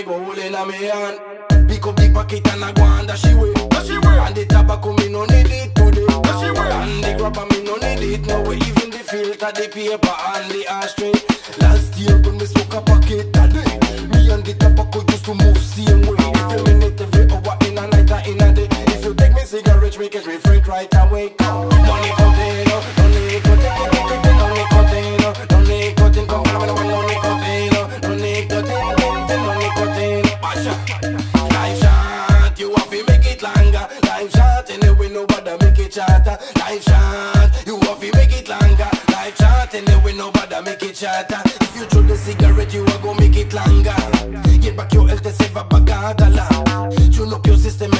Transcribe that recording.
age figure holding a me hand. Pick up the pocket and I go under she way. she way. And the tobacco me no need it today. she way. And the grabber me no need it no way. Even the filter, the paper and the ashtray. Nobody make it shorter. Life short, you have to make it longer. Life short, anyway, nobody make it shorter. If you throw the cigarette, you are gonna make it longer. Get back your health save a bag of dollar. Tune up your system